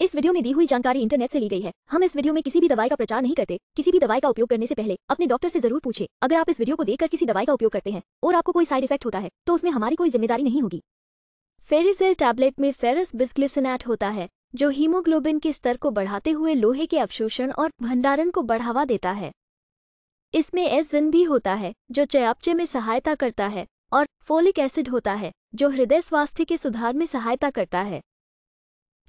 इस वीडियो में दी हुई जानकारी इंटरनेट से ली गई है। हम इस वीडियो में किसी भी दवाई का प्रचार नहीं करते। किसी भी दवाई का उपयोग करने से पहले अपने डॉक्टर से ज़रूर पूछे। अगर आप इस वीडियो को देखकर किसी दवाई का उपयोग करते हैं और आपको कोई साइड इफ़ेक्ट होता है तो उसमें हमारी कोई ज़िम्मेदारी नहीं होगी। फेरिसेल टैबलेट में फेरस बिस्ग्लिसनाट होता है, जो हीमोग्लोबिन के स्तर को बढ़ाते हुए लोहे के अवशोषण और भंडारण को बढ़ावा देता है। इसमें एसजिन भी होता है, जो चयापचे में सहायता करता है, और फोलिक एसिड होता है, जो हृदय स्वास्थ्य के सुधार में सहायता करता है।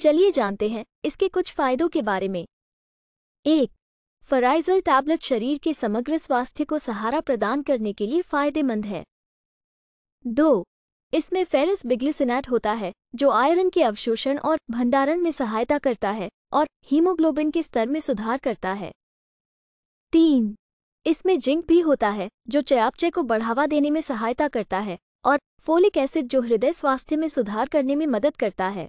चलिए जानते हैं इसके कुछ फायदों के बारे में। एक फराइजल टैबलेट शरीर के समग्र स्वास्थ्य को सहारा प्रदान करने के लिए फ़ायदेमंद है। दो, इसमें फेरस बिग्लिसिनेट होता है, जो आयरन के अवशोषण और भंडारण में सहायता करता है और हीमोग्लोबिन के स्तर में सुधार करता है। तीन, इसमें जिंक भी होता है, जो चयापचय को बढ़ावा देने में सहायता करता है और फोलिक एसिड जो हृदय स्वास्थ्य में सुधार करने में मदद करता है।